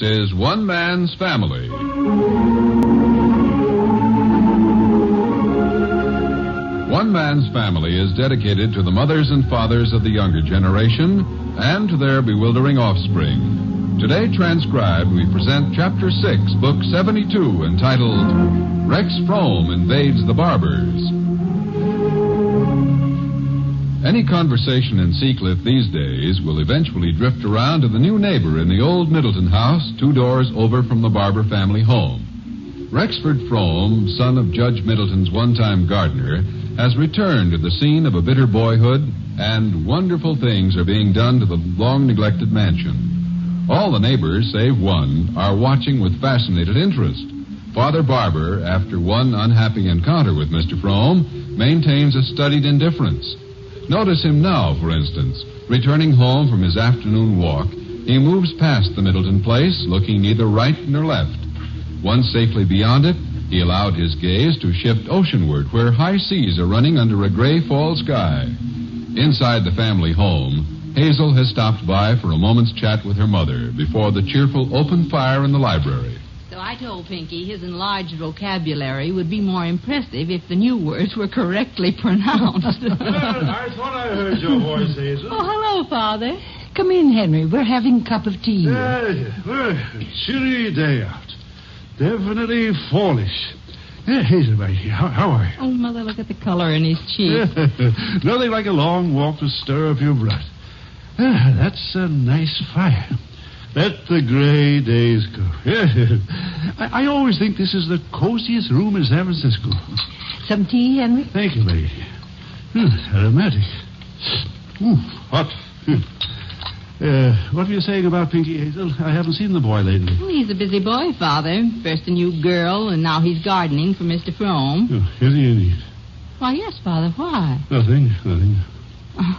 is One Man's Family. One Man's Family is dedicated to the mothers and fathers of the younger generation and to their bewildering offspring. Today, transcribed, we present Chapter 6, Book 72, entitled Rex Frome Invades the Barbours. Any conversation in Seacliff these days will eventually drift around to the new neighbor in the old Middleton house, two doors over from the Barbour family home. Rexford Frome, son of Judge Middleton's one time gardener, has returned to the scene of a bitter boyhood, and wonderful things are being done to the long neglected mansion. All the neighbors, save one, are watching with fascinated interest. Father Barbour, after one unhappy encounter with Mr. Frome, maintains a studied indifference. Notice him now, for instance. Returning home from his afternoon walk, he moves past the Middleton place, looking neither right nor left. Once safely beyond it, he allowed his gaze to shift oceanward, where high seas are running under a gray fall sky. Inside the family home, Hazel has stopped by for a moment's chat with her mother before the cheerful open fire in the library. So I told Pinky his enlarged vocabulary would be more impressive if the new words were correctly pronounced. I thought I heard your voice, Hazel. oh, hello, Father. Come in, Henry. We're having a cup of tea. Yeah, well, chilly day out. Definitely fallish. Yeah, Hazel, my dear, how, how are you? Oh, Mother, look at the color in his cheeks. Nothing like a long walk to stir up your blood. Ah, that's a nice fire. Let the gray days go. I, I always think this is the coziest room in San Francisco. Some tea, Henry? Thank you, lady. Hmm, aromatic. Ooh, hot. Hmm. Uh, what were you saying about Pinky Hazel? I haven't seen the boy lately. Well, he's a busy boy, Father. First a new girl, and now he's gardening for Mr. Frome. Oh, is he indeed? Why, yes, Father. Why? Nothing, nothing.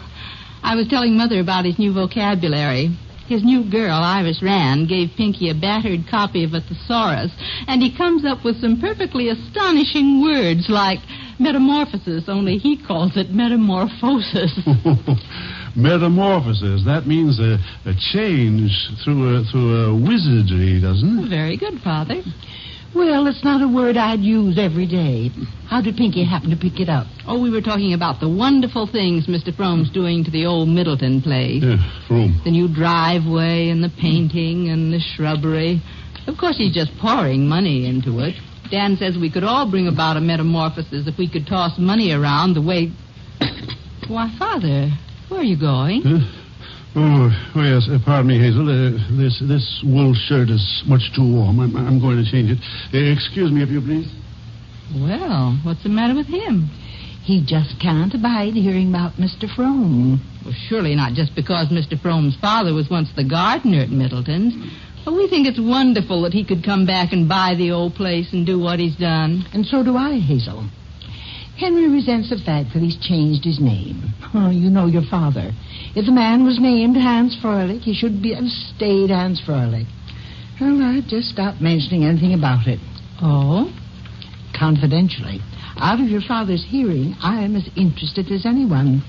I was telling Mother about his new vocabulary. His new girl, Iris Rand, gave Pinky a battered copy of a thesaurus, and he comes up with some perfectly astonishing words like metamorphosis, only he calls it metamorphosis. Metamorphosis. That means a, a change through a, through a wizardry, doesn't it? Very good, Father. Well, it's not a word I'd use every day. How did Pinky happen to pick it up? Oh, we were talking about the wonderful things Mr. Frome's doing to the old Middleton place. Yeah, room. The new driveway and the painting and the shrubbery. Of course, he's just pouring money into it. Dan says we could all bring about a metamorphosis if we could toss money around the way. Why, Father, where are you going? Huh? Oh, oh, yes. Uh, pardon me, Hazel. Uh, this this wool shirt is much too warm. I'm, I'm going to change it. Uh, excuse me, if you please. Well, what's the matter with him? He just can't abide hearing about Mr. Frome. Well, surely not just because Mr. Frome's father was once the gardener at Middleton's. But we think it's wonderful that he could come back and buy the old place and do what he's done. And so do I, Hazel. Henry resents the fact that he's changed his name. Oh, you know your father. If the man was named Hans Froelich, he should be have stayed Hans Froelich. Well, I just stopped mentioning anything about it. Oh? Confidentially, out of your father's hearing, I'm as interested as anyone.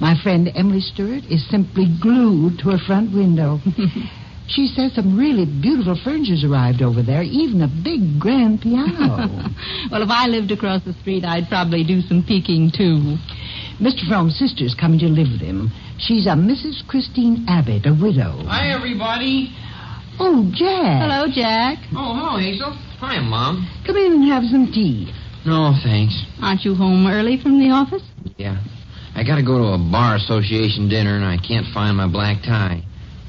My friend Emily Stewart is simply glued to her front window. she says some really beautiful furniture's arrived over there, even a big grand piano. well, if I lived across the street, I'd probably do some peeking, too. Mr. Frome's sister's coming to live with him. She's a Mrs. Christine Abbott, a widow. Hi, everybody. Oh, Jack. Hello, Jack. Oh, hello, Hazel. Hi, Mom. Come in and have some tea. No, thanks. Aren't you home early from the office? Yeah. I gotta go to a bar association dinner and I can't find my black tie.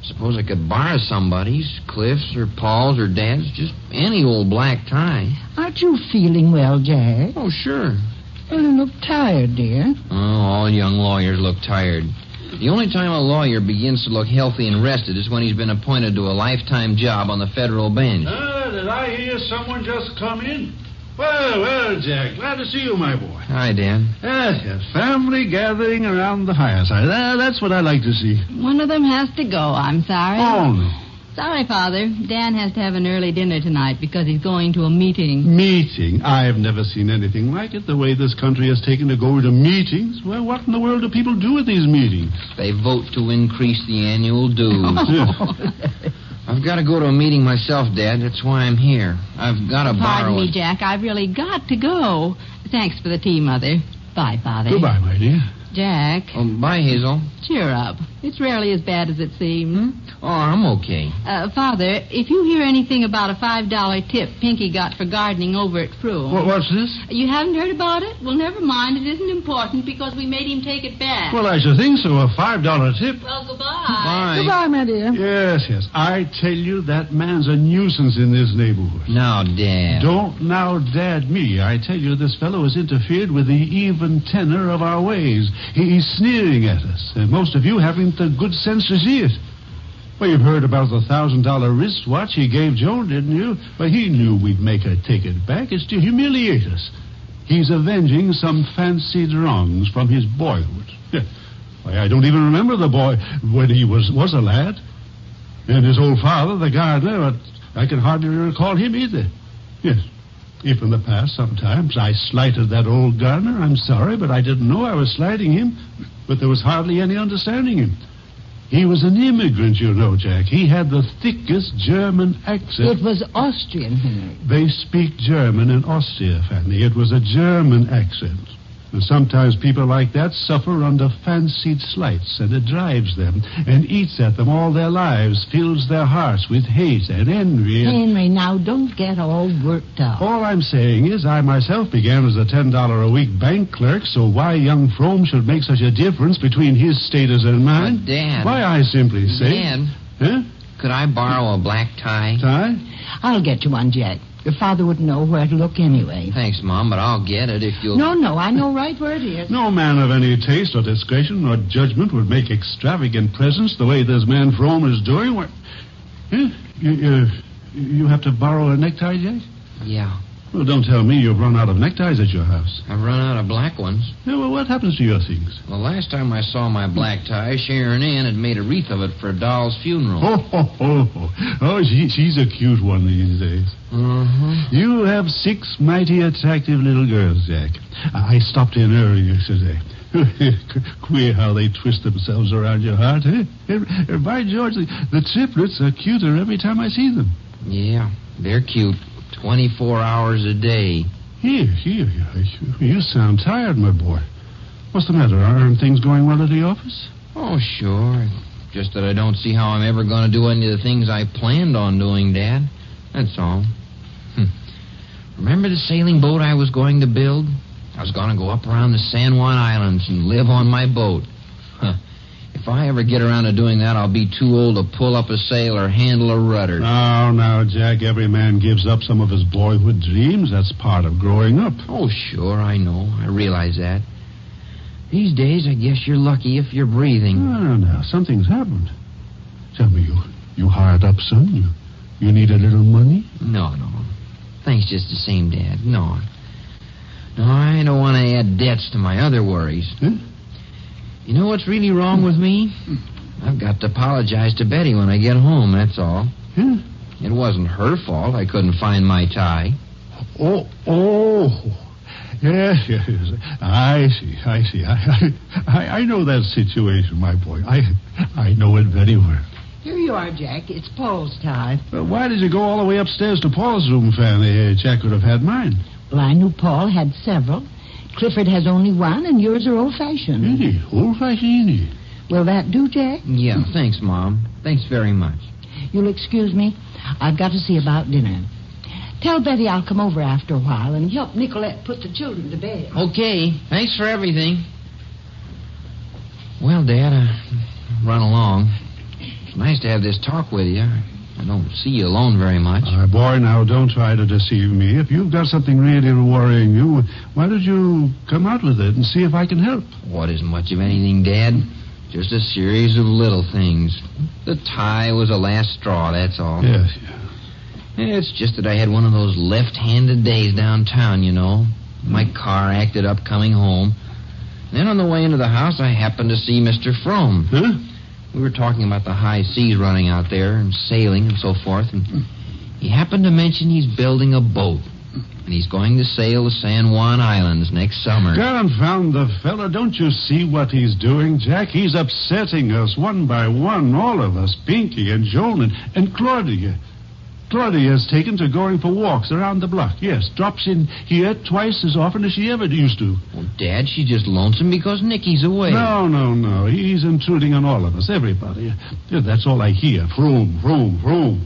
Suppose I could borrow somebody's, Cliff's or Paul's or Dad's, just any old black tie. Aren't you feeling well, Jack? Oh, sure. Well, you look tired, dear. Oh, all young lawyers look tired. The only time a lawyer begins to look healthy and rested is when he's been appointed to a lifetime job on the federal bench. Ah, did I hear someone just come in? Well, well, Jack, glad to see you, my boy. Hi, Dan. Yes, yes, family gathering around the fireside. Ah, that's what I like to see. One of them has to go. I'm sorry. Oh, no. Sorry, Father. Dan has to have an early dinner tonight because he's going to a meeting. Meeting? I've never seen anything like it. The way this country has taken to go to meetings. Well, what in the world do people do at these meetings? They vote to increase the annual dues. Yeah. I've got to go to a meeting myself, Dad. That's why I'm here. I've got to Pardon borrow. me, it. Jack. I've really got to go. Thanks for the tea, Mother. Bye, Father. Goodbye, my dear. Jack, Oh, bye, Hazel. cheer up. It's rarely as bad as it seems. Oh, I'm okay. Uh, Father, if you hear anything about a $5 tip Pinky got for gardening over at Frome. What, what's this? You haven't heard about it? Well, never mind. It isn't important because we made him take it back. Well, I should think so. A five dollar tip. Well, goodbye. Bye. Goodbye, my dear. Yes, yes. I tell you, that man's a nuisance in this neighborhood. Now, Dad. Don't now dad me. I tell you, this fellow has interfered with the even tenor of our ways. He- He's sneering at us, and most of you haven't the good sense to see it. Well, you've heard about the thousand dollar wristwatch he gave Joan, didn't you? Well, he knew we'd make her take it back. It's to humiliate us. He's avenging some fancied wrongs from his boyhood. Why, I don't even remember the boy when he was was a lad. And his old father, the gardener, I can hardly recall him either. Yes. If in the past sometimes I slighted that old gardener, I'm sorry, but I didn't know I was slighting him. But there was hardly any understanding him. He was an immigrant, you know, Jack. He had the thickest German accent. It was Austrian, Henry. They speak German in Austria, Fanny. It was a German accent. And sometimes people like that suffer under fancied slights, and it drives them and eats at them all their lives, fills their hearts with hate and envy. And... Henry, now don't get all worked up. All I'm saying is I myself began as a $10 a week bank clerk, so why young Frome should make such a difference between his status and mine? But, Dad. Why, I simply say... Dad, Huh? could I borrow a black tie? Ty? I'll get you one, Jack. Your father wouldn't know where to look anyway. Thanks, Mom, but I'll get it if you'll. No, no, I know right where it is. No man of any taste or discretion or judgment would make extravagant presents the way this man Frome is doing. What? Huh? Eh, you, you, you have to borrow a necktie, Jack? Yeah. Well, don't tell me you've run out of neckties at your house. I've run out of black ones. Yeah, well, what happens to your things? The last time I saw my black tie, Sharon Ann had made a wreath of it for a doll's funeral. Oh, ho, ho, ho. oh she, she's a cute one these days. Uh-huh. You have six mighty attractive little girls, Jack. I stopped in early yesterday. Queer how they twist themselves around your heart, eh? Eh, By George, the, the triplets are cuter every time I see them. Yeah, they're cute. 24 hours a day. Here, here, you, you sound tired, my boy. What's the matter? Aren't things going well at the office? Oh, sure. Just that I don't see how I'm ever going to do any of the things I planned on doing, Dad. That's all. Hm. Remember the sailing boat I was going to build? I was going to go up around the San Juan Islands and live on my boat. If I ever get around to doing that, I'll be too old to pull up a sail or handle a rudder. Now, now, Jack, every man gives up some of his boyhood dreams. That's part of growing up. Oh, sure, I know. I realize that. These days, I guess you're lucky if you're breathing. Ah, now, something's happened. Tell me, you you hard up, son? You, you need a little money? No, no. Thanks just the same, Dad. No. No, I don't want to add debts to my other worries. Huh? You know what's really wrong with me? I've got to apologize to Betty when I get home, that's all. Huh? It wasn't her fault I couldn't find my tie. Oh, oh. Yes, yes, yes. I see, I see. I, I, I know that situation, my boy. I, I know it very well. Here you are, Jack. It's Paul's tie. But why did you go all the way upstairs to Paul's room, Fanny? Jack could have had mine. Well, I knew Paul had several. Clifford has only one, and yours are old-fashioned. Is? Old-fashioned, is he? Will that do, Jack? Yeah, thanks, Mom. Thanks very much. You'll excuse me. I've got to see about dinner. Tell Betty I'll come over after a while and help Nicolette put the children to bed. Okay, thanks for everything. Well, Dad, I run along. It's nice to have this talk with you. I don't see you alone very much. Uh, boy, now, don't try to deceive me. If you've got something really worrying you, why don't you come out with it and see if I can help? What isn't much of anything, Dad? Just a series of little things. The tie was a last straw, that's all. Yes, yes. It's just that I had one of those left-handed days downtown, you know. My car acted up coming home. Then on the way into the house, I happened to see Mr. Frome. Huh? We were talking about the high seas running out there and sailing and so forth, and he happened to mention he's building a boat. And he's going to sail to San Juan Islands next summer. Confound the fella. Don't you see what he's doing, Jack? He's upsetting us one by one, all of us, Pinky and Joan and, and Claudia. Claudia's taken to going for walks around the block. Yes, drops in here twice as often as she ever used to. Well, Dad, she's just lonesome because Nicky's away. No, no, no. He's intruding on all of us, everybody. That's all I hear. Frome, Frome, Frome.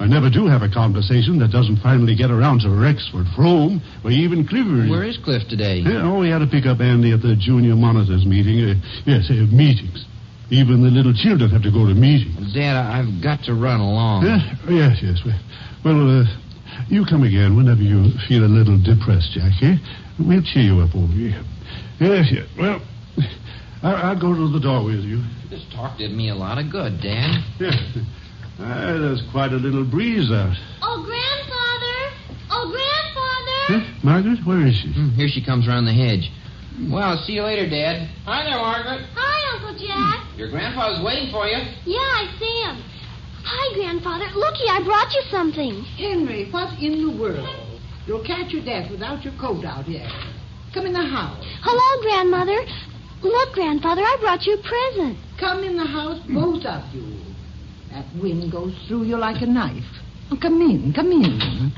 I never do have a conversation that doesn't finally get around to Rexford, Frome, or even Clifford. Where is Cliff today? Oh, he had to pick up Andy at the junior monitors meeting. Uh, yes, uh, meetings. Even the little children have to go to meetings. Dad, I- I've got to run along. Yeah, yes, yes. Well, well uh, you come again whenever you feel a little depressed, Jack, eh? We'll cheer you up over here. Yes, yes. Well, I- I'll go to the door with you. This talk did me a lot of good, Dad. Yeah. Ah, there's quite a little breeze out. Oh, Grandfather! Oh, Grandfather! Huh? Margaret, where is she? Hmm, Here she comes around the hedge. Well, see you later, Dad. Hi there, Margaret. Hi, Uncle Jack. Your grandfather's waiting for you. Yeah, I see him. Hi, Grandfather. Looky, I brought you something. Henry, what in the world? You'll catch your death without your coat out here. Come in the house. Hello, Grandmother. Look, Grandfather, I brought you a present. Come in the house, both of you. That wind goes through you like a knife. Oh, come in, come in.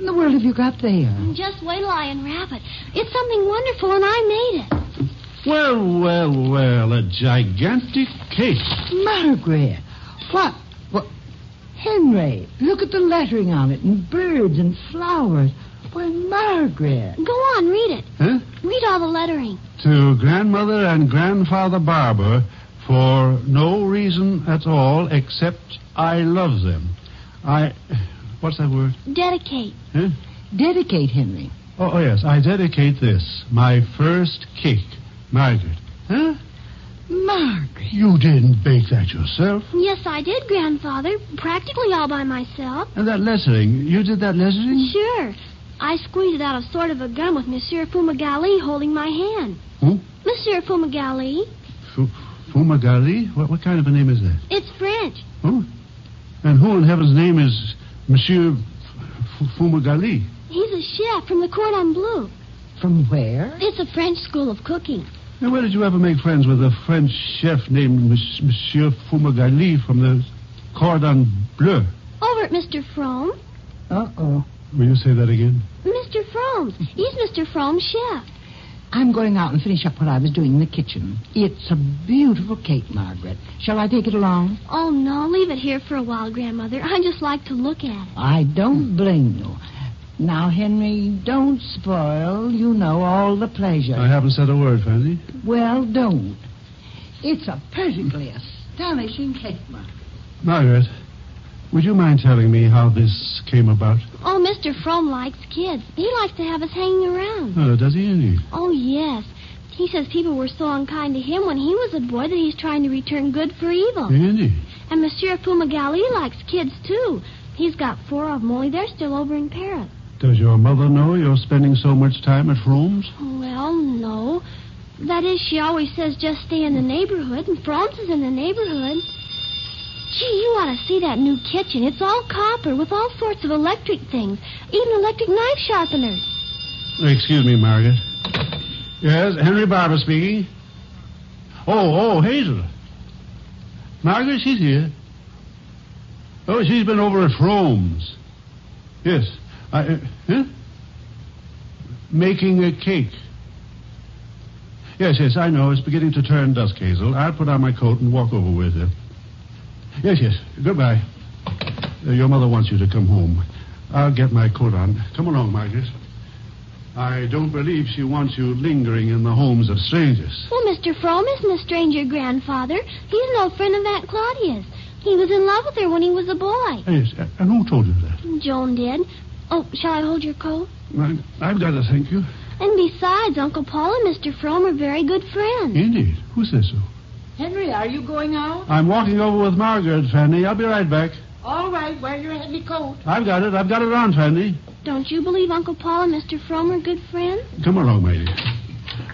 What in the world have you got there? Just wait till I unwrap it. It's something wonderful, and I made it. Well, well, well, a gigantic cake. Margaret, what? What? Henry, look at the lettering on it, and birds and flowers. Why, Margaret. Go on, read it. Huh? Read all the lettering. To grandmother and grandfather Barbour for no reason at all except I love them. I. What's that word? Dedicate. Huh? Dedicate, Henry. Oh, oh, yes. I dedicate this, my first cake. Margaret. Huh? Margaret. You didn't bake that yourself. Yes, I did, Grandfather. Practically all by myself. And that lettering, you did that lettering? Sure. I squeezed it out of sort of a gun with Monsieur Fumagalli holding my hand. Who? Monsieur Fumagalli. Fu- Fumagalli? What, what kind of a name is that? It's French. Who? And who in heaven's name is Monsieur F- Fumagalli? He's a chef from the Cordon Bleu. From where? It's a French school of cooking. Now, where did you ever make friends with a French chef named Mons- Monsieur Fumagalli from the Cordon Bleu? Over at Mr. Frome. Uh-oh. Will you say that again? Mr. Frome's. He's Mr. Frome's chef. I'm going out and finish up what I was doing in the kitchen. It's a beautiful cake, Margaret. Shall I take it along? Oh, no, leave it here for a while, Grandmother. I just like to look at it. I don't blame you. Now, Henry, don't spoil, you know, all the pleasure. I haven't said a word, Fanny. Well, don't. It's a perfectly astonishing cake, Margaret. Margaret, would you mind telling me how this came about? Oh, Mr. Frome likes kids. He likes to have us hanging around. Oh, does he indeed? Oh, yes. He says people were so unkind to him when he was a boy that he's trying to return good for evil. Indeed. And Monsieur Fumagalli likes kids, too. He's got four of them, only they're still over in Paris. Does your mother know you're spending so much time at Frome's? Well, no. That is, she always says just stay in the neighborhood, and Frome's is in the neighborhood. Gee, you ought to see that new kitchen. It's all copper with all sorts of electric things, even electric knife sharpeners. Excuse me, Margaret. Yes, Henry Barbour speaking. Oh, oh, Hazel. Margaret, she's here. Oh, she's been over at Frome's. Yes. I, uh, huh? Making a cake. Yes, yes, I know. It's beginning to turn dusk, Hazel. I'll put on my coat and walk over with you. Yes, yes. Goodbye. Uh, your mother wants you to come home. I'll get my coat on. Come along, Margaret. I don't believe she wants you lingering in the homes of strangers. Well, Mr. Frome isn't a stranger, Grandfather. He's no friend of Aunt Claudia's. He was in love with her when he was a boy. Yes, and who told you that? Joan did. Oh, shall I hold your coat? I've got to thank you. And besides, Uncle Paul and Mr. Frome are very good friends. Indeed. Who says so? Henry, are you going out? I'm walking over with Margaret, Fanny. I'll be right back. All right, wear your heavy coat. I've got it. I've got it on, Fanny. Don't you believe Uncle Paul and Mr. Frome are good friends? Come along, my dear.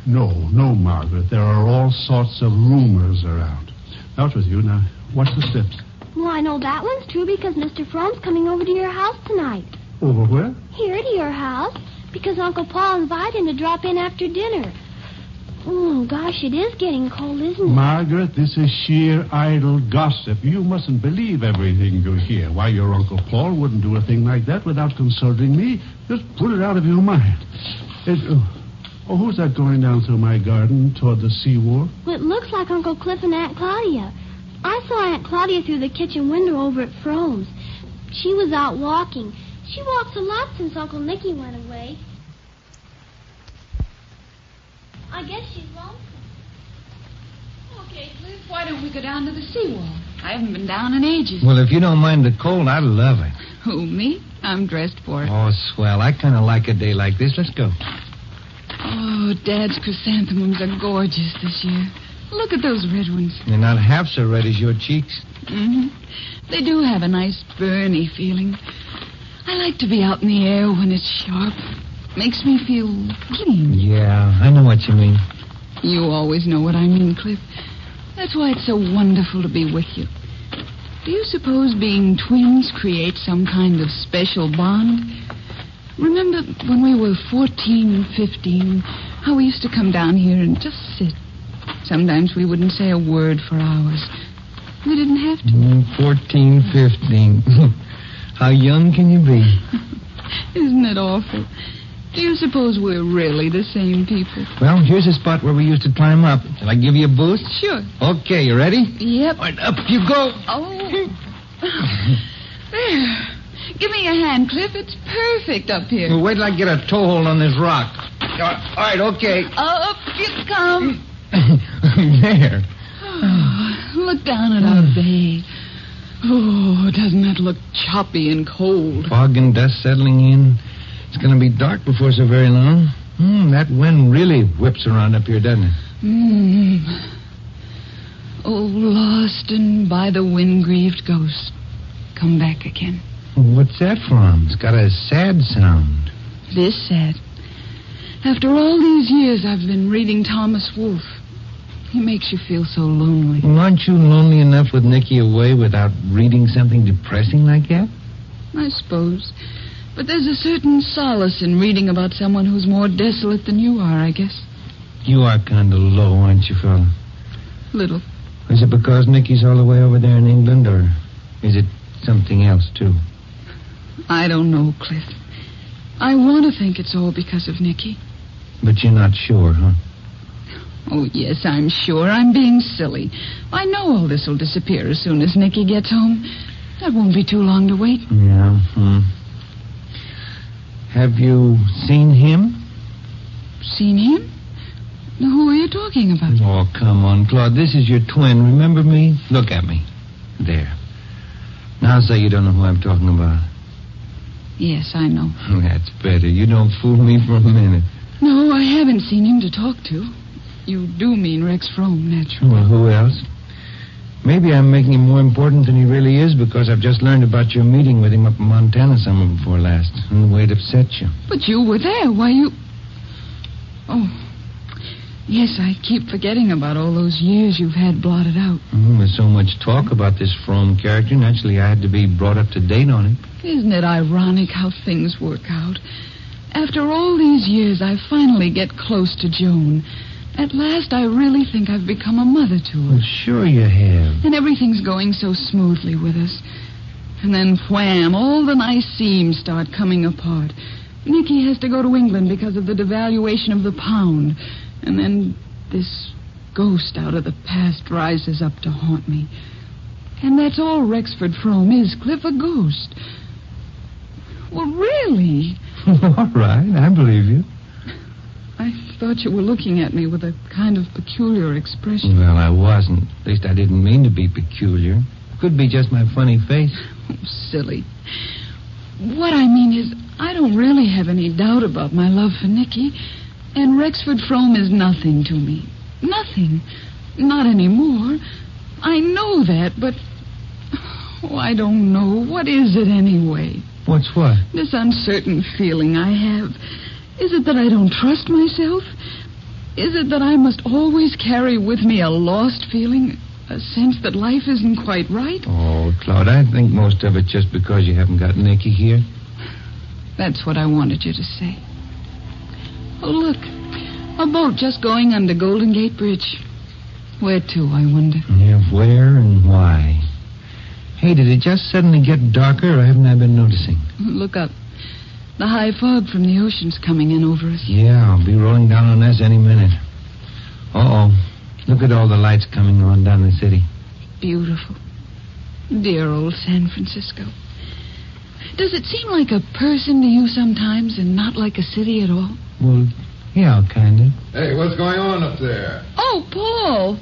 No, no, Margaret. There are all sorts of rumors around. Out with you. Now, watch the steps. Well, I know that one's true because Mr. Frome's coming over to your house tonight. Over where? Here to your house, because Uncle Paul invited him to drop in after dinner. Oh, gosh, it is getting cold, isn't it? Margaret, this is sheer idle gossip. You mustn't believe everything you hear. Why, your Uncle Paul wouldn't do a thing like that without consulting me. Just put it out of your mind. It, oh, oh, who's that going down through my garden toward the seawall? Well, it looks like Uncle Cliff and Aunt Claudia. I saw Aunt Claudia through the kitchen window over at Frome's. She was out walking. She walks a lot since Uncle Nicky went away. I guess she's lonesome. Okay, Cliff, why don't we go down to the seawall? I haven't been down in ages. Well, if you don't mind the cold, I'd love it. Who, me? I'm dressed for it. Oh, swell. I kind of like a day like this. Let's go. Oh, Dad's chrysanthemums are gorgeous this year. Look at those red ones. They're not half so red as your cheeks. Mm-hmm. They do have a nice burny feeling. I like to be out in the air when it's sharp. Makes me feel clean. Yeah, I know what you mean. You always know what I mean, Cliff. That's why it's so wonderful to be with you. Do you suppose being twins creates some kind of special bond? Remember when we were 14, 15, how we used to come down here and just sit? Sometimes we wouldn't say a word for hours. We didn't have to. Mm, 14, 15. How young can you be? Isn't it awful? Do you suppose we're really the same people? Well, here's a spot where we used to climb up. Shall I give you a boost? Sure. Okay, you ready? Yep. All right, up you go. Oh. there. Give me a hand, Cliff. It's perfect up here. Well, wait till I get a toehold on this rock. All right, okay. Oh, up you come. there. Oh, look down at our bay. Oh, doesn't that look choppy and cold? Fog and dust settling in. It's going to be dark before so very long. Hmm, that wind really whips around up here, doesn't it? Mm. Oh, lost and by the wind grieved ghost. Come back again. What's that from? It's got a sad sound. This sad. After all these years, I've been reading Thomas Wolfe. He makes you feel so lonely. Well, aren't you lonely enough with Nicky away without reading something depressing like that? I suppose. But there's a certain solace in reading about someone who's more desolate than you are, I guess. You are kind of low, aren't you, fella? Little. Is it because Nicky's all the way over there in England, or is it something else, too? I don't know, Cliff. I want to think it's all because of Nicky. But you're not sure, huh? Oh, yes, I'm sure. I'm being silly. I know all this will disappear as soon as Nicky gets home. That won't be too long to wait. Yeah. Hmm. Have you seen him? Seen him? Who are you talking about? Oh, come on, Claude. This is your twin. Remember me? Look at me. There. Now say you don't know who I'm talking about. Yes, I know. That's better. You don't fool me for a minute. No, I haven't seen him to talk to. You do mean Rex Frome, naturally. Well, who else? Maybe I'm making him more important than he really is because I've just learned about your meeting with him up in Montana summer before last and the way it upset you. But you were there. Why, you. Oh. Yes, I keep forgetting about all those years you've had blotted out. Mm, there's so much talk about this Frome character. Naturally, I had to be brought up to date on him. Isn't it ironic how things work out? After all these years, I finally get close to Joan. At last, I really think I've become a mother to her. Well, sure you have. And everything's going so smoothly with us. And then, wham, all the nice seams start coming apart. Nicky has to go to England because of the devaluation of the pound. And then this ghost out of the past rises up to haunt me. And that's all Rexford Frome is, Cliff, a ghost. Well, really? All right, I believe you. Thought you were looking at me with a kind of peculiar expression. Well, I wasn't. At least I didn't mean to be peculiar. Could be just my funny face. Oh, silly. What I mean is, I don't really have any doubt about my love for Nicky. And Rexford Frome is nothing to me. Nothing. Not anymore. I know that, but. Oh, I don't know. What is it anyway? What's what? This uncertain feeling I have. Is it that I don't trust myself? Is it that I must always carry with me a lost feeling? A sense that life isn't quite right? Oh, Claude, I think most of it just because you haven't got Nicky here. That's what I wanted you to say. Oh, look. A boat just going under Golden Gate Bridge. Where to, I wonder? Yeah, where and why? Hey, did it just suddenly get darker, or haven't I been noticing? Look up. The high fog from the ocean's coming in over us. Yeah, I'll be rolling down on us any minute. Uh oh. Look at all the lights coming on down the city. Beautiful. Dear old San Francisco. Does it seem like a person to you sometimes and not like a city at all? Well, yeah, kind of. Hey, what's going on up there? Oh, Paul.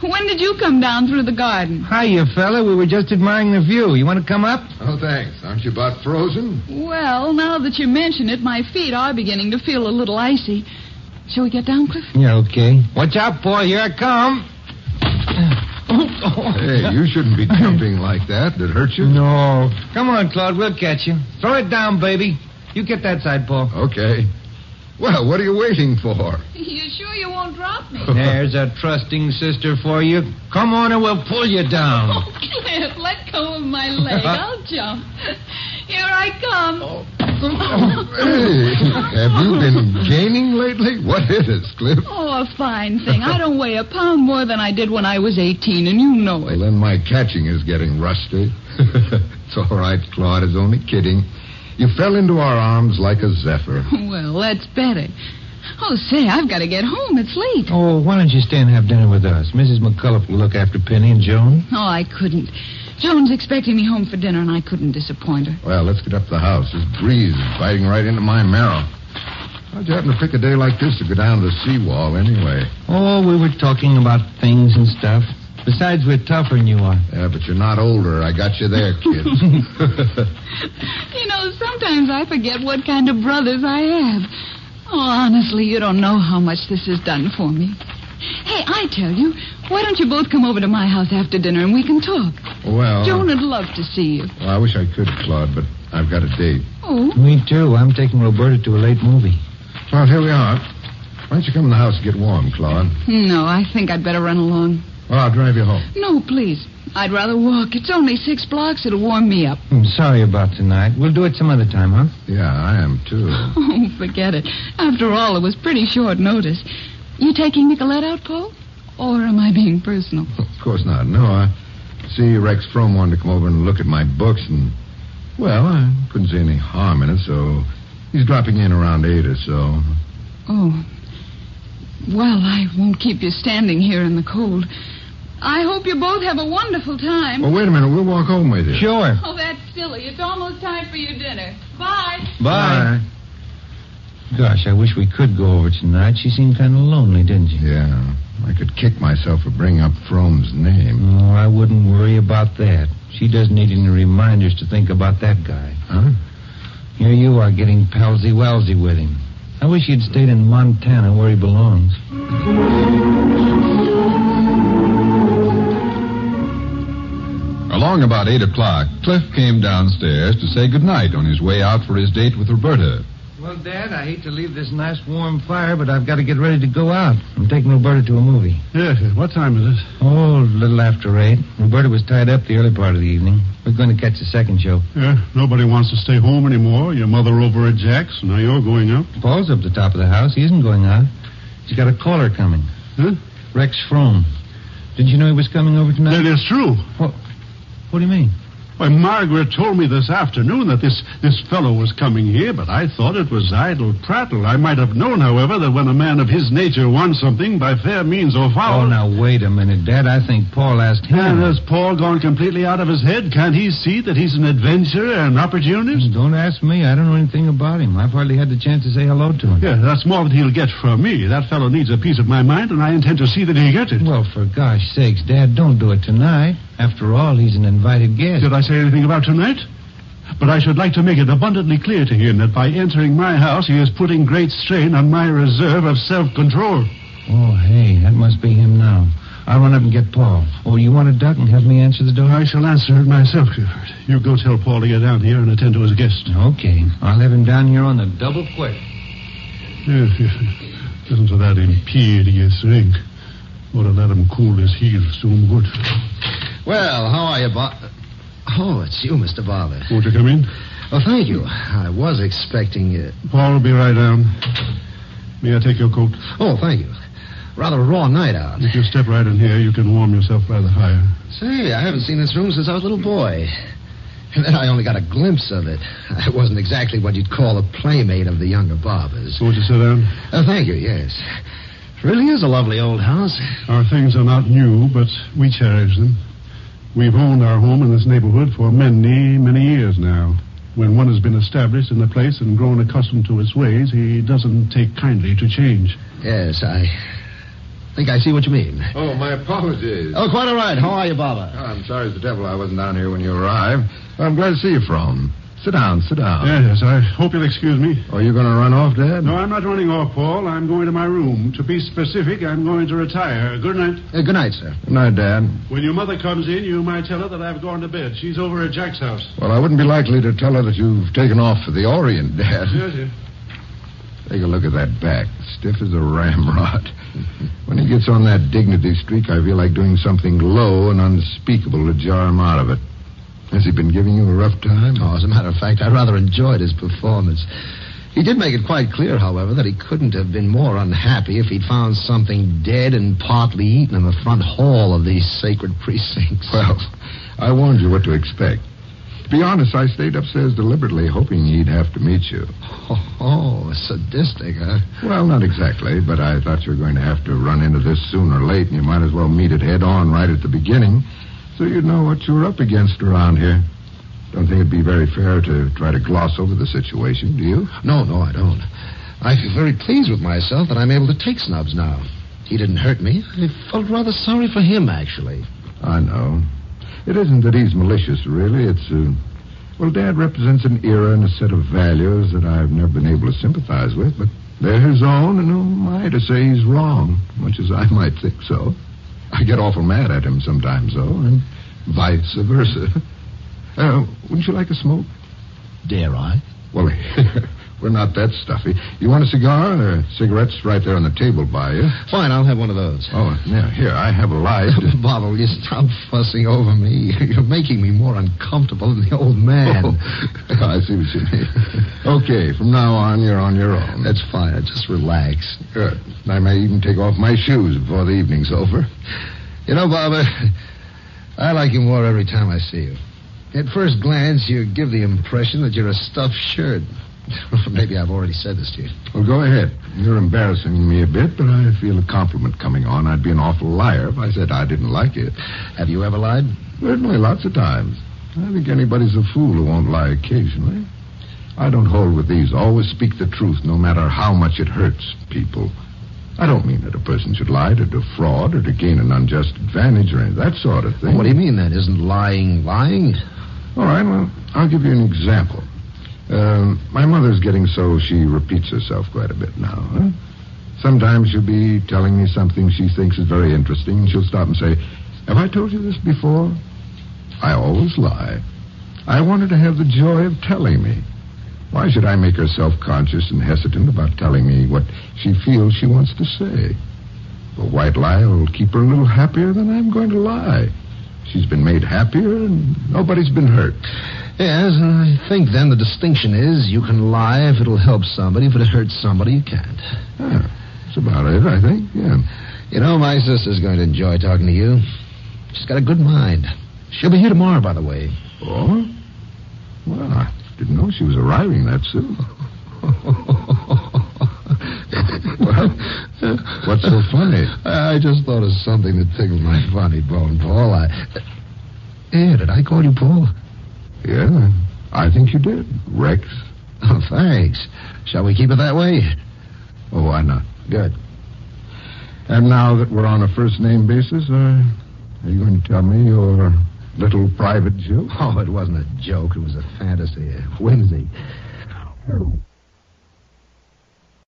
When did you come down through the garden? Hiya, fella. We were just admiring the view. You want to come up? Oh, thanks. Aren't you about frozen? Well, now that you mention it, my feet are beginning to feel a little icy. Shall we get down, Cliff? Yeah, okay. Watch out, Paul. Here I come. Hey, you shouldn't be jumping like that. Did it hurt you? No. Come on, Claude. We'll catch you. Throw it down, baby. You get that side, Paul. Okay. Well, what are you waiting for? You sure you won't drop me? There's a trusting sister for you. Come on and we'll pull you down. Oh, Cliff, let go of my leg. I'll jump. Here I come. Oh. Oh, hey, have you been gaining lately? What is it, Cliff? Oh, a fine thing. I don't weigh a pound more than I did when I was 18, and you know it. Well, it. then my catching is getting rusty. it's all right, Claude. Is only kidding. You fell into our arms like a zephyr. Well, that's better. Oh, say, I've got to get home. It's late. Oh, why don't you stay and have dinner with us? Mrs. McCullough will look after Penny and Joan. Oh, I couldn't. Joan's expecting me home for dinner, and I couldn't disappoint her. Well, let's get up to the house. This breeze is biting right into my marrow. How'd you happen to pick a day like this to go down to the seawall anyway? Oh, we were talking about things and stuff. Besides, we're tougher than you are. Yeah, but you're not older. I got you there, kid. You know, sometimes I forget what kind of brothers I have. Oh, honestly, you don't know how much this has done for me. Hey, I tell you, why don't you both come over to my house after dinner and we can talk? well, Joan would love to see you. well, I wish I could, Claude, but I've got a date. Oh, Me too. I'm taking Roberta to a late movie. Well, here we are. Why don't you come in the house and get warm, Claude? no, I think I'd better run along. Well, I'll drive you home. No, please. I'd rather walk. It's only six blocks. It'll warm me up. I'm sorry about tonight. We'll do it some other time, huh? Yeah, I am too. Oh, forget it. After all, it was pretty short notice. You taking Nicolette out, Paul? Or am I being personal? Of course not. No, I see Rex Frome wanted to come over and look at my books, and well, I couldn't see any harm in it, so he's dropping in around eight or so. Oh. Well, I won't keep you standing here in the cold. I hope you both have a wonderful time. Well, wait a minute. We'll walk home with you. Sure. Oh, that's silly. It's almost time for your dinner. Bye. Bye. Gosh, I wish we could go over tonight. She seemed kind of lonely, didn't she? Yeah, I could kick myself for bringing up Frome's name. Oh, I wouldn't worry about that. She doesn't need any reminders to think about that guy. Huh? Here you are getting palsy-walsy with him. I wish he'd stayed in Montana where he belongs. Along about eight o'clock, Cliff came downstairs to say goodnight on his way out for his date with Roberta. Well, Dad, I hate to leave this nice warm fire, but I've got to get ready to go out. I'm taking Roberta to a movie. Yeah, what time is it? Oh, a little after eight. Roberta was tied up the early part of the evening. We're going to catch the second show. Yeah, nobody wants to stay home anymore. Your mother over at Jack's, now you're going out. Paul's up the top of the house. He isn't going out. He's got a caller coming. Huh? Rex Frome. Didn't you know he was coming over tonight? That is true. What, what do you mean? Why, Margaret told me this afternoon that this, this fellow was coming here, but I thought it was idle prattle. I might have known, however, that when a man of his nature wants something by fair means or foul. Oh, now, wait a minute, Dad. I think Paul asked him. And has Paul gone completely out of his head? Can't he see that he's an adventurer and opportunist? Mm, don't ask me. I don't know anything about him. I've hardly had the chance to say hello to him. Yeah, that's more than he'll get from me. That fellow needs a piece of my mind, and I intend to see that he gets it. Well, for gosh sakes, Dad, don't do it tonight. After all, he's an invited guest. Did I say anything about tonight? But I should like to make it abundantly clear to him that by entering my house, he is putting great strain on my reserve of self-control. Oh, hey, that must be him now. I'll run up and get Paul. Oh, you want to duck and have me answer the door? I shall answer it myself, Clifford. You go tell Paul to get down here and attend to his guest. Okay. I'll have him down here on the double quick. Yes, yes. Listen to that imperious ring. Ought to let him cool his heels soon would. Well, how are you, Bob? Oh, it's you, Mr. Barbour. Won't you come in? Oh, thank you. I was expecting it. Paul will be right down. May I take your coat? Oh, thank you. Rather a raw night out. If you step right in here, you can warm yourself by the fire. Say, I haven't seen this room since I was a little boy. And then I only got a glimpse of it. I wasn't exactly what you'd call a playmate of the younger Barbours. Won't you sit down? Oh, thank you, yes. It really is a lovely old house. Our things are not new, but we cherish them. We've owned our home in this neighborhood for many, many years now. When one has been established in the place and grown accustomed to its ways, he doesn't take kindly to change. Yes, I think I see what you mean. Oh, my apologies. Oh, quite all right. How are you, Baba? Oh, I'm sorry as the devil I wasn't down here when you arrived. I'm glad to see you, Frome. Sit down, sit down. Yes, I hope you'll excuse me. Are you going to run off, Dad? No, I'm not running off, Paul. I'm going to my room. To be specific, I'm going to retire. Good night. Uh, good night, sir. Good night, Dad. When your mother comes in, you might tell her that I've gone to bed. She's over at Jack's house. Well, I wouldn't be likely to tell her that you've taken off for the Orient, Dad. Yes, yes. Take a look at that back. Stiff as a ramrod. when he gets on that dignity streak, I feel like doing something low and unspeakable to jar him out of it. Has he been giving you a rough time? Oh, as a matter of fact, I rather enjoyed his performance. He did make it quite clear, however, that he couldn't have been more unhappy if he'd found something dead and partly eaten in the front hall of these sacred precincts. Well, I warned you what to expect. To be honest, I stayed upstairs deliberately, hoping he'd have to meet you. Oh, oh sadistic, huh? Well, not exactly, but I thought you were going to have to run into this sooner or late, and you might as well meet it head on right at the beginning, so you'd know what you were up against around here. Don't think it'd be very fair to try to gloss over the situation, do you? No, no, I don't. I feel very pleased with myself that I'm able to take Snubs now. He didn't hurt me. I felt rather sorry for him, actually. I know. It isn't that he's malicious, really. It's, uh, well, Dad represents an era and a set of values that I've never been able to sympathize with, but they're his own, and who am I to say he's wrong, much as I might think so. I get awful mad at him sometimes, though, and vice versa. Uh, wouldn't you like a smoke? Dare I? Well, we're not that stuffy. You want a cigar? There are cigarettes right there on the table by you. Fine, I'll have one of those. Oh, yeah, here, I have a light. Bob, will you stop fussing over me? You're making me more uncomfortable than the old man. Oh, I see what you mean. Okay, from now on, you're on your own. That's fine. I just relax. Good. I may even take off my shoes before the evening's over. You know, Bob, I like you more every time I see you. At first glance, you give the impression that you're a stuffed shirt. Maybe I've already said this to you. Well, go ahead. You're embarrassing me a bit, but I feel a compliment coming on. I'd be an awful liar if I said I didn't like it. Have you ever lied? Certainly, lots of times. I think anybody's a fool who won't lie occasionally. I don't hold with these. Always speak the truth, no matter how much it hurts people. I don't mean that a person should lie to defraud or to gain an unjust advantage or any that sort of thing. What do you mean then? Isn't lying lying? All right, well, I'll give you an example. Um, my mother's getting so she repeats herself quite a bit now. Huh? Sometimes she'll be telling me something she thinks is very interesting, and she'll stop and say, Have I told you this before? I always lie. I want her to have the joy of telling me. Why should I make her self conscious and hesitant about telling me what she feels she wants to say? A white lie will keep her a little happier than I'm going to lie. She's been made happier, and nobody's been hurt. Yes, and I think then the distinction is you can lie if it'll help somebody. If it hurts somebody, you can't. Yeah, that's about it, I think. Yeah. You know, my sister's going to enjoy talking to you. She's got a good mind. She'll be here tomorrow, by the way. Oh? Well, I didn't know she was arriving that soon. well, what's so funny? I just thought of something that tickled my funny bone, Paul. I. Uh, here, did I call you Paul? Yeah, I think you did. Rex. Oh, thanks. Shall we keep it that way? Oh, why not? Good. And now that we're on a first name basis, uh, are you going to tell me your little private joke? Oh, it wasn't a joke. It was a fantasy, a whimsy.